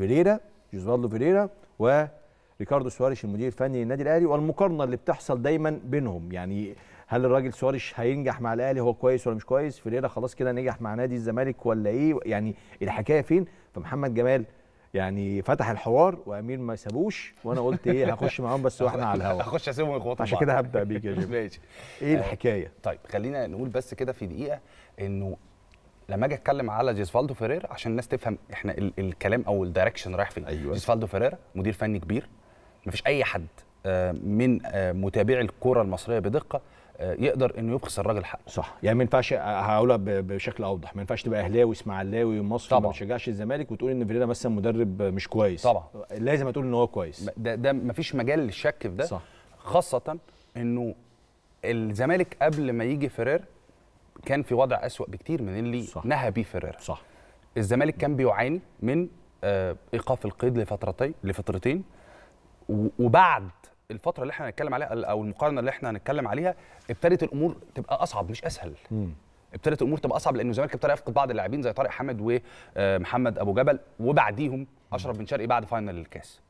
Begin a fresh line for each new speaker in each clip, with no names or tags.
فيريرا جوزفالدو فيريرا وريكاردو سواريش المدير الفني للنادي الأهلي والمقارنة اللي بتحصل دايما بينهم. يعني هل الراجل سواريش هينجح مع الأهلي هو كويس ولا مش كويس؟ فيريرا خلاص كده نجح مع نادي الزمالك ولا إيه؟ يعني الحكاية فين؟ فمحمد جمال يعني فتح الحوار وأمير ما سابوش وأنا قلت إيه هخش معاهم بس وإحنا على الهوا.
اخش أسيبهم يخبطوا
عشان. كده هبدأ بيك يا جيم.
ماشي.
إيه الحكاية؟
طيب خلينا نقول بس كده في دقيقة إنه لما أجي اتكلم على جيسفالدو فيريرا عشان الناس تفهم إحنا ال الكلام أو ال direction رايح فين
أيوة.
جيسفالدو فيريرا مدير فني كبير مفيش اي حد آه، من آه، متابعي الكره المصرية بدقة آه، يقدر انه يبخس الراجل حقه
صح يعني ما ينفعش هقولها بشكل أوضح ما ينفعش تبقى أهلاوي إسماعيلاوي مصري
طبعا.
ما بتشجعش الزمالك وتقول إن فيريرا مثلا مدرب مش كويس
طبعا.
لازم تقول إن هو كويس
ده ده مفيش مجال للشك في ده
صح.
خاصة إنه الزمالك قبل ما يجي فيريرا كان في وضع أسوأ بكتير من اللي
صح.
نهى بيه فيريرا.
صح.
الزمالك كان بيعاني من آه، إيقاف القيد لفترتين لفترتين وبعد الفترة اللي إحنا هنتكلم عليها أو المقارنة اللي إحنا هنتكلم عليها ابتدت الأمور تبقى أصعب مش أسهل. ابتدت الأمور تبقى أصعب لأن الزمالك ابتدى يفقد بعض اللاعبين زي طارق حامد ومحمد أبو جبل وبعديهم أشرف بن شرقي بعد final الكاس.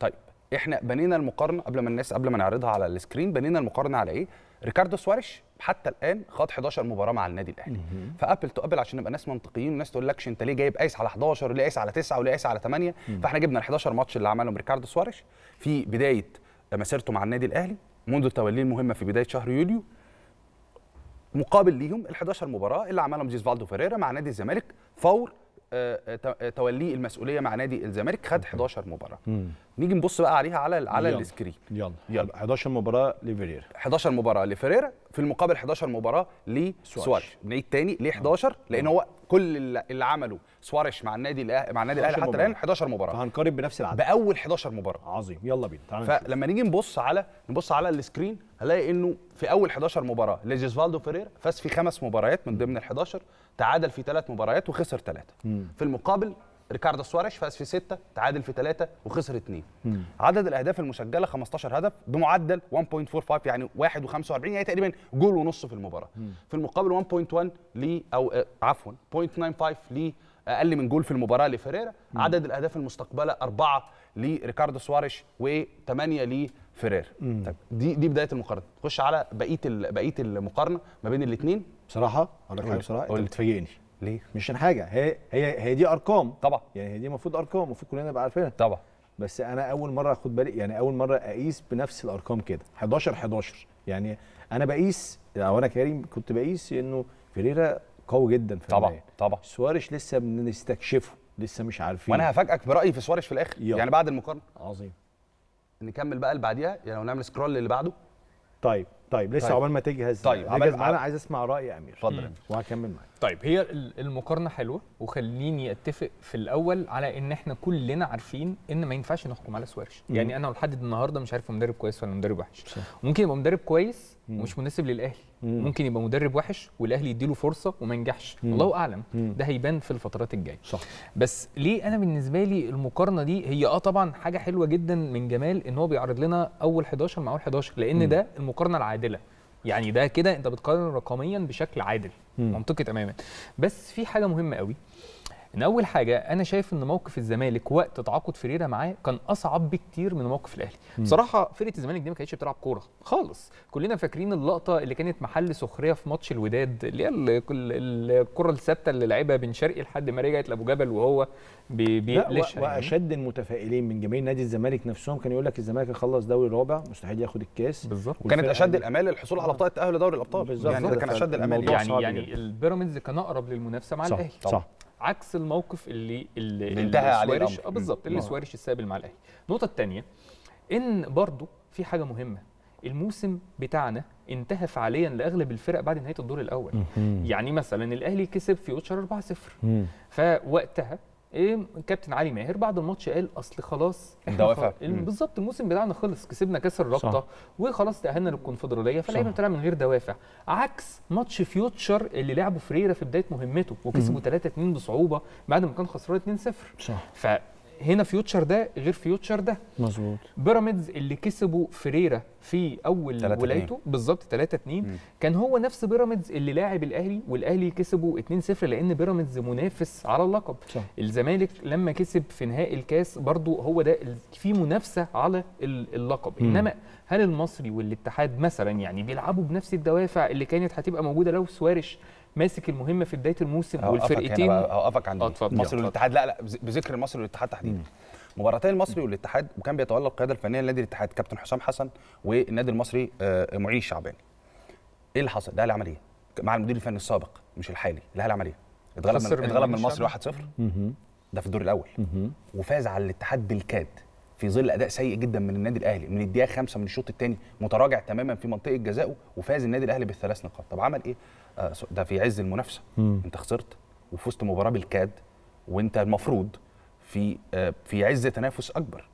طيب إحنا بنينا المقارنة قبل ما الناس قبل ما نعرضها على ال screen بنينا المقارنة على إيه؟ ريكاردو سواريش. حتى الآن خاض 11 مباراة مع النادي الأهلي. ف apple to apple عشان نبقى ناس منطقيين والناس تقول لكش أنت ليه جايب قايس على 11 وليه قايس على 9 وليه قايس على 8 فإحنا جبنا ال 11 ماتش اللي عملهم ريكاردو سواريش في بداية مسيرته مع النادي الأهلي منذ توليه المهمة في بداية شهر يوليو. مقابل ليهم ال 11 مباراة اللي عملهم جيسفالدو فيريرا مع نادي الزمالك فور توليه المسؤولية مع نادي الزمالك خد 11 مباراة. نيجي نبص بقى عليها على على
يلا.
ال screen.
يلا.
يلا.
11 مباراة لفيريرا.
11 مباراة لفيريرا في المقابل 11 مباراة لسواريش بنعيد تاني ليه 11 لأن هو كل اللي عمله سواريش مع النادي الأه- مع النادي الأهلي
11
حتى الآن
مباراة.
11 مباراة.
فهنقارن بنفس العدد.
بأول 11 مباراة.
عظيم. يلا بينا. تعالى.
فلما نيجي نبص على نبص على ال screen هنلاقي إنه في أول 11 مباراة لجيسفالدو فيريرا فاز في خمس مباريات من ضمن ال 11 تعادل في ثلاث مباريات وخسر ثلاثة. في المقابل ريكاردو سواريش فاز في ستة تعادل في ثلاثة وخسر اثنين عدد الأهداف المسجلة 15 هدف بمعدل 1.45 يعني 1 و45 يعني تقريبا جول ونص في المباراة. في المقابل 1.1 ل أو آه، عفوا 0.95 ل أقل من جول في المباراة لفيريرا. عدد الأهداف المستقبلة أربعة لريكاردو سواريش وثمانيه لفيريرا طيب دي دي بداية المقارنة. خش على بقية بقية المقارنة ما بين الاثنين
بصراحة أقول لك. حاجة بصراحه
قول.
انت بتفاجئني.
ليه؟
مش عشان حاجة هي هي هي دي أرقام.
طبعا.
يعني هي دي المفروض أرقام المفروض كلنا نبقى عارفينها.
طبعا.
بس أنا أول مرة أخد بالي يعني أول مرة أقيس بنفس الأرقام كده. 11 11 يعني أنا بقيس أو أنا كريم كنت بقيس إنه فيريرا قوي جدا في
طبعا
المية.
طبعا.
سواريش لسه بنستكشفه لسه مش عارفين
وأنا هفاجئك برأيي في سواريش في الآخر
يلا.
يعني بعد المقارنة.
عظيم.
نكمل بقى اللي بعديها يعني لو نعمل سكرول اللي بعده.
طيب. طيب لسه
طيب.
عقبال ما تجهز
طيب، عقبال-
معانا عايز أسمع رأي أمير
اتفضل.
وهكمل معاك
طيب هي ال- المقارنة حلوة وخليني أتفق في الأول على إن إحنا كلنا عارفين إن ما ينفعش نحكم على سوارش. يعني أنا لحد النهارده مش عارف هو مدرب كويس ولا مدرب وحش ممكن يبقى مدرب كويس
مم.
ومش مناسب للأهلي
مم.
ممكن يبقى مدرب وحش والأهلي يديله فرصة وما ينجحش. الله أعلم
مم.
ده هيبان في الفترات الجاية
صح
بس ليه أنا بالنسبة لي المقارنة دي هي آه طبعا حاجة حلوة جدا من جمال إن هو بيعرض لنا أول 11 مع أول 11 لأن
مم.
ده المقارنة العادله يعني ده كده انت بتقارن رقميا بشكل عادل. منطقي تماما. بس في حاجة مهمة قوي. إن أول حاجة أنا شايف إن موقف الزمالك وقت تعاقد فريرا معاه كان أصعب بكتير من موقف الأهلي. بصراحة فرقة الزمالك دي ما كانتش بتلعب كورة خالص. كلنا فاكرين اللقطة اللي كانت محل سخرية في ماتش الوداد اللي هي ال- ال- الكرة الثابتة اللي لعبها بن شرقي لحد ما رجعت لأبو جبل وهو بيقلشها يعني.
وأشد المتفائلين من جماهير نادي الزمالك نفسهم كان يقول لك الزمالك هيخلص دوري رابع مستحيل ياخد الكاس.
بالظبط.
وكانت
أشد
الأمال للحصول على بطاقة تاهل لدوري الأبطال.
بالظبط.
يعني ده. كان أشد
الأمال.
يعني.
يعني البيراميدز كان أقرب للمنافسة مع
صح
الأهلي.
صح.
عكس الموقف اللي اللي,
انتهى عليه.
آه بالظبط اللي. سواريش السابل مع الأهلي النقطة الثانية إن برضو في حاجة مهمة الموسم بتاعنا انتهى فعليا لأغلب الفرق بعد نهاية الدور الأول يعني مثلا الأهلي كسب فيوتشر 4-0
مم.
فوقتها إيه كابتن علي ماهر بعد الماتش قال أصل خلاص
الدوافع.
بالظبط الموسم بتاعنا خلص كسبنا كأس
الرابطة.
وخلاص تأهلنا للكونفدرالية
فاللعيبة.
بتلعب من غير دوافع عكس ماتش فيوتشر اللي لعبه فريرا في بداية مهمته وكسبوا 3-2 بصعوبة بعد ما كان خسران 2-0
صح
هنا فيوتشر ده غير فيوتشر ده
مظبوط
بيراميدز اللي كسبوا فريرة في أول
3-2.
ولايته بالظبط 3 2 كان هو نفس بيراميدز اللي لاعب الأهلي والأهلي كسبوا 2 0 لأن بيراميدز منافس على اللقب
صح.
الزمالك لما كسب في نهائي الكاس برضو هو ده في منافسة على ال- اللقب
مم.
إنما هل المصري والاتحاد مثلا يعني بيلعبوا بنفس الدوافع اللي كانت هتبقى موجودة لو سوارش ماسك المهمه في بداية الموسم والفرقتين
بقى، هوقفك عند آه
أتفضل.
والاتحاد لا لا بذكر المصري والاتحاد تحديدا مباراتي المصري والاتحاد وكان بيتولى القيادة الفنية لنادي الاتحاد كابتن حسام حسن والنادي المصري آه، معين الشعباني إيه اللي حصل؟ الاهلي عمل إيه؟ مع المدير الفني السابق مش الحالي الاهلي عمل إيه؟ اتغلب من
من
اتغلب من المصري
الشعباني.
1-0
مهم.
ده في الدور
الأول.
وفاز على الاتحاد بالكاد في ظل أداء سيء جدا من النادي الأهلي من الدقيقة خمسة من الشوط الثاني متراجع تماما في منطقة جزائه وفاز النادي الأهلي بالثلاث نقاط. طب عمل إيه؟ آه ده في عز المنافسة.
مم.
أنت خسرت وفزت مباراة بالكاد وأنت المفروض في آه في عز تنافس أكبر.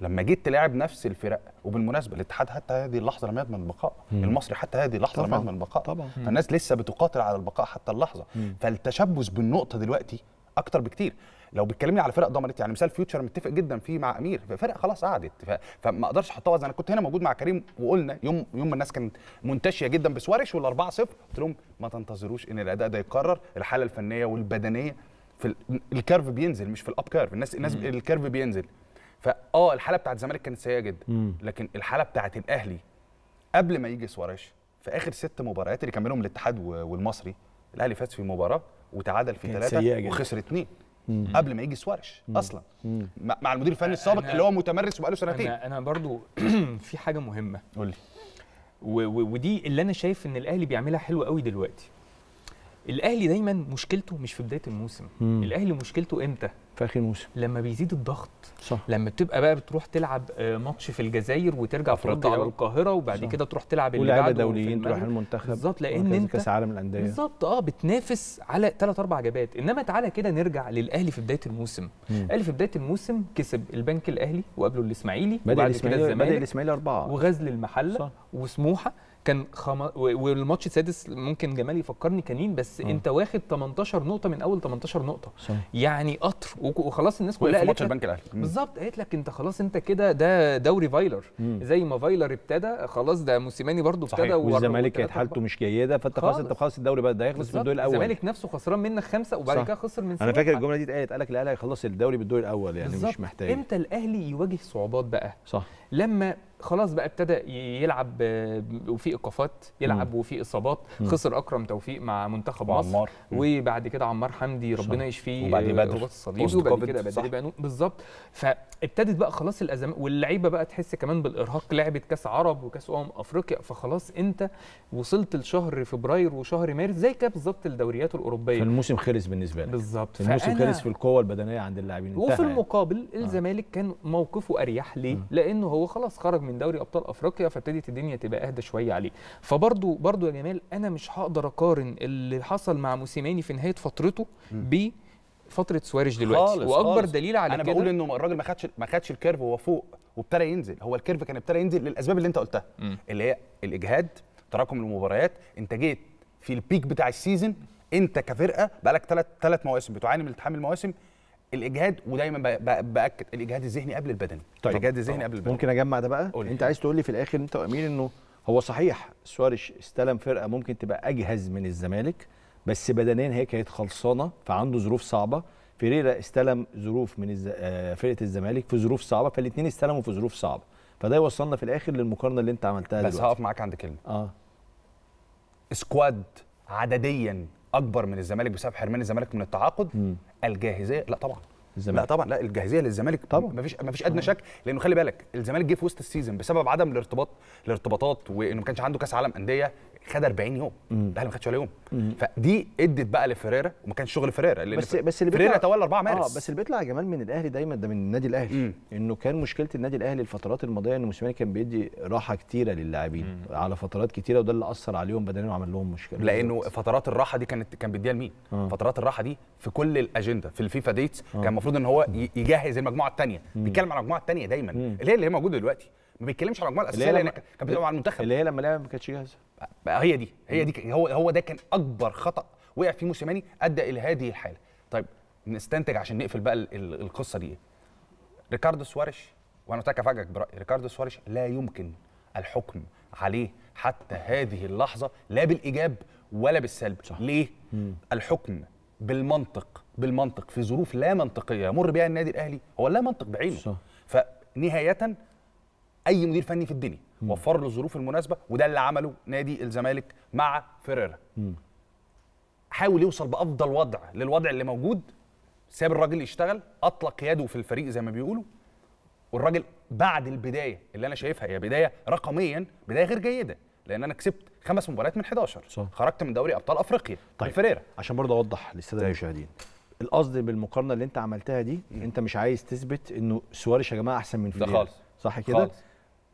لما جيت تلاعب نفس الفرق وبالمناسبة الاتحاد حتى هذه اللحظة لم يضمن البقاء. المصري حتى هذه اللحظة لم. يضمن البقاء.
طبعاً.
فالناس لسه بتقاتل على البقاء حتى اللحظة. فالتشبث بالنقطة دلوقتي أكتر بكتير. لو بتكلمني على فرق ضمنت يعني مثال فيوتشر متفق جدا فيه مع أمير فرق خلاص قعدت. فما أقدرش أحطها وزن. أنا كنت هنا موجود مع كريم وقلنا يوم يوم الناس كانت منتشية جدا بسوارش وال 4 0 قلت لهم ما تنتظروش إن الأداء ده يتكرر. الحالة الفنية والبدنية في ال... ال curve بينزل مش في ال up curve الناس الناس ال curve بينزل. فاه الحالة بتاعت الزمالك كانت سيئة جدا. لكن الحالة بتاعت الأهلي قبل ما يجي سواريش في آخر ست مباريات اللي كان بينهم الاتحاد والمصري الأهلي فاز في مباراة. وتعادل في
ثلاثة.
وخسر اثنين قبل ما يجي سواريش أصلا.
مم.
مع مع المدير الفني السابق اللي هو متمرس وبقاله سنتين.
أنا أنا برضو في حاجة مهمة.
قول لي.
ودي اللي أنا شايف إن الأهلي بيعملها حلو قوي دلوقتي. الأهلي دايما مشكلته مش في بداية الموسم.
مم.
الأهلي مشكلته إمتى؟
في آخر موسم.
لما بيزيد الضغط.
صح.
لما بتبقى بقى بتروح تلعب آه، ماتش في الجزائر وترجع ترد على القاهرة وبعد
صح.
كده تروح تلعب اللي بعده
دوليين تروح. المنتخب
بالظبط
لأن
أنت
كأس عالم الأندية.
بالظبط آه بتنافس على ثلاث أربع جبات إنما تعالى كده نرجع للأهلي في بداية الموسم. الأهلي في بداية الموسم كسب البنك الأهلي وقبله الإسماعيلي كده
الاسماعيلي
الزمالك
الإسماعيلي أربعة.
وغزل المحلة
صح.
وسموحة. كان خم... والماتش السادس ممكن جمال يفكرني كان مين بس
آه.
انت واخد 18 نقطة من أول 18 نقطة
صح
يعني قطر وخلاص الناس كلها
ماتش
قالت لك
البنك الأهلي.
بالظبط قالت لك انت خلاص انت كده ده دوري فايلر
مم.
زي ما فايلر ابتدى خلاص ده موسيماني
صحيح.
ابتدى
والزمالك كانت حالته مش جيدة فانت خلاص انت. خلاص الدوري بقى ده هيخلص في
بالظبط.
الدور الأول
الزمالك نفسه خسران منك خمسة وبعد. كده خسر من أنا.
فاكر الجملة دي اتقالت قال لك الأهلي هيخلص الدوري بالدور الأول يعني. مش محتاج
إمتى الأهلي يواجه صعوبات بقى
صح
لما خلاص بقى ابتدى يلعب آه، وفي إيقافات يلعب وفي إصابات خسر أكرم توفيق مع منتخب مصر
وعمار.
وبعد كده عمار حمدي ربنا. يشفيه
وبعد
آه،
بدر.
رباط الصليبي
بوست
وبعد. كده. بدري بنو بالظبط فابتدت بقى خلاص الازمات واللعيبة بقى تحس كمان بالإرهاق لعبه كأس عرب وكأس أمم أفريقيا فخلاص أنت وصلت لشهر فبراير وشهر مارس زي كده بالظبط الدوريات الأوروبية
فالموسم خلص بالنسبة لك
بالظبط
الموسم خلص في القوة البدنية عند اللاعبين
وفي. المقابل الزمالك كان موقفه أريح ليه؟ لأنه هو خلاص خرج من دوري أبطال أفريقيا فابتدت الدنيا تبقى أهدى شوية عليه. فبرضو برضو يا جمال أنا مش هقدر أقارن اللي حصل مع موسيماني في نهاية فترته بفتره سواريش دلوقتي.
خالص
وأكبر
خالص.
دليل على أنا
بقول إنه الراجل ما خدش ما خدش ال curve وهو فوق وابتدى ينزل. هو ال curve كان ابتدى ينزل للأسباب اللي أنت قلتها
مم.
اللي هي الإجهاد تراكم المباريات. أنت جيت في ال peak بتاع ال season أنت كفرقة بقالك ثلاث ثلاث مواسم بتعاني من التحام المواسم. الإجهاد ودايما بأكد الإجهاد الذهني قبل البدني
طيب.
الإجهاد الذهني قبل البدني
ممكن أجمع ده بقى؟
قول لي.
أنت عايز تقول لي في الآخر أنت وامير إنه هو صحيح سواريش استلم فرقة ممكن تبقى أجهز من الزمالك بس بدنيا هي كانت خلصانة فعنده ظروف صعبة. فيريرا استلم ظروف من الز... آه، فرقة الزمالك في ظروف صعبة فالاثنين استلموا في ظروف صعبة. فده يوصلنا في الآخر للمقارنة اللي أنت عملتها
بس
دلوقتي.
هقف معاك عند كلمة.
آه.
squad عدديا أكبر من الزمالك بسبب حرمان الزمالك من التعاقد
مم.
الجاهزية لا طبعا
الزمالك.
لا طبعا لا الجاهزية للزمالك
طبعا.
مفيش مفيش أدنى شك لأنه خلي بالك الزمالك جه في وسط ال season بسبب عدم الارتباط الارتباطات وإنه ما كانش عنده كأس عالم أندية خد 40 يوم الاهلي ما خدش ولا يوم. فدي ادت بقى لفريرا وما كانش شغل فريرا لأن
بس بس اللي
فريرا تولى 4 مارس.
آه بس اللي بيطلع يا جمال من الأهلي دايما ده من النادي الأهلي.
مم.
إنه كان مشكلة النادي الأهلي الفترات الماضية ان موسيماني كان بيدي راحة كتيرة للاعبين على فترات كتيرة وده اللي أثر عليهم بدنيا وعمل لهم مشكلة.
لأنه فترات الراحة دي كانت كان بيديها لمين؟
آه.
فترات الراحة دي في كل الأجندة في الفيفا dates كان المفروض إن هو يجهز المجموعة الثانية بيتكلم على المجموعة الثانية دايما. اللي هي اللي هي موجودة دلوقتي. ما بيتكلمش على المجموعه
اللي
الأساسية
هي لأن
كان بيتكلم على المنتخب.
اللي هي لما لعب ما كانتش
جاهزة. هي دي هي دي. هو هو ده كان أكبر خطأ وقع فيه موسيماني أدى إلى هذه الحالة. طيب نستنتج عشان نقفل بقى ال- ال- القصة دي. إيه ريكاردو سواريش وأنا قلت أفاجئك برأيي ريكاردو سواريش لا يمكن الحكم عليه حتى هذه اللحظة لا بالإيجاب ولا بالسلب. صح. ليه؟ الحكم بالمنطق بالمنطق في ظروف لا منطقية يمر بها النادي الأهلي هو لا منطق بعينه.
صح.
فنهاية أي مدير فني في الدنيا وفر له الظروف المناسبة وده اللي عمله نادي الزمالك مع فيريرا. حاول يوصل بأفضل وضع للوضع اللي موجود. ساب الراجل يشتغل أطلق يده في الفريق زي ما بيقولوا. والراجل بعد البداية اللي أنا شايفها هي بداية رقميا بداية غير جيدة لأن أنا كسبت خمس مباريات من 11
صح.
خرجت من دوري أبطال أفريقيا
طيب.
فريرا
عشان برضه أوضح للسادة المشاهدين. القصد بالمقارنة اللي أنت عملتها دي أنت مش عايز تثبت إنه سواريش يا جماعة أحسن من فيريرا.
خالص.
صح كده؟
خالص.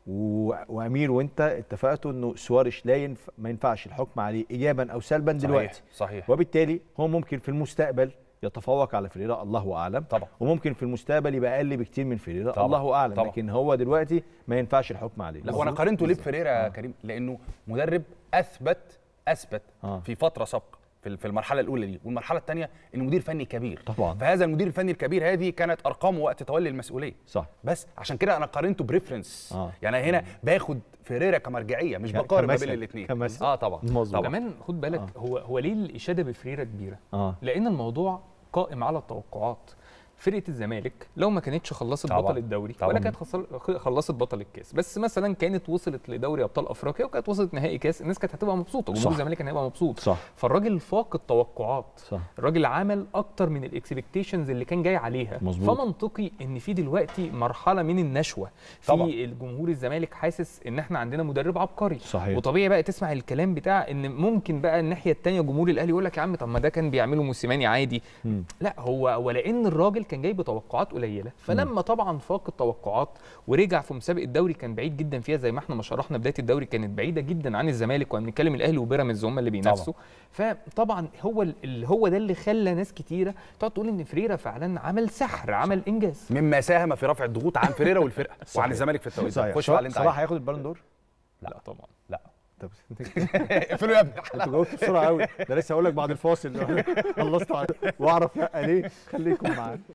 وأمير وأنت اتفقتوا إنه سواريش لا ينف... ما ينفعش الحكم عليه ايجابا أو سلبا دلوقتي
صحيح
وبالتالي هو ممكن في المستقبل يتفوق على فيريرا الله أعلم
طبعا.
وممكن في المستقبل يبقى أقل بكتير من فيريرا
طبعا.
الله أعلم
طبعا.
لكن هو دلوقتي ما ينفعش الحكم عليه
لا وأنا قارنته ليه بفريرا يا كريم لأنه مدرب أثبت أثبت
آه.
في فترة سابقة في في المرحلة الأولى دي والمرحلة الثانية انه مدير فني كبير
طبعا.
فهذا المدير الفني الكبير هذه كانت ارقامه وقت تولي المسؤولية
صح
بس عشان كده أنا قارنته ب reference
آه.
يعني هنا باخد فيريرا كمرجعية مش بقارن ما. بين الاثنين
كمثل.
آه طبعا
مظبوط.
طبعا
كمان خد بالك آه. هو هو ليه الإشادة بفريرة كبيرة
آه
لأن الموضوع قائم على التوقعات فرقة الزمالك لو ما كانتش خلصت
طبعا.
بطل الدوري
طبعا.
ولا كانت خلصت بطل الكاس بس مثلا كانت وصلت لدوري أبطال أفريقيا وكانت وصلت نهائي كاس الناس كانت هتبقى
مبسوطة.
جمهور الزمالك كان هيبقى مبسوط
صح.
فالراجل فاق التوقعات
صح.
الراجل عمل أكتر من ال expectations اللي كان جاي عليها
مظبوط.
فمنطقي إن في دلوقتي مرحلة من النشوة في
طبعا.
الجمهور الزمالك حاسس إن إحنا عندنا مدرب عبقري
صحيح.
وطبيعي بقى تسمع الكلام بتاع إن ممكن بقى الناحية الثانية جمهور الأهلي يقول لك يا عم طب ما ده كان بيعمله موسيماني عادي
مم.
لا هو ولان الراجل كان جاي بتوقعات قليلة فلما طبعا فاق التوقعات ورجع في مسابقة الدوري كان بعيد جدا فيها زي ما إحنا ما شرحنا بداية الدوري كانت بعيدة جدا عن الزمالك وبنتكلم الأهلي وبيراميدز هم اللي بينافسوا. فطبعا هو ال- اللي هو ده اللي خلى ناس كتيرة تقعد تقول إن فريرا فعلا عمل سحر عمل إنجاز.
مما ساهم في رفع الضغوط عن فيريرا والفرقة وعن الزمالك في التوقيت. خش بقى اللي انت
صلاح
عايزه.
هياخد البالون دور؟
لا. طبعا.
لا.
طب.
اقفلوا يا ابني.
أنتوا جاوبتوا بسرعة قوي ده لسه هقول لك بعد الفاصل. خلصت على- واعرف لا ليه. خليكم معانا.